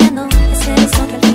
cambiando, ese es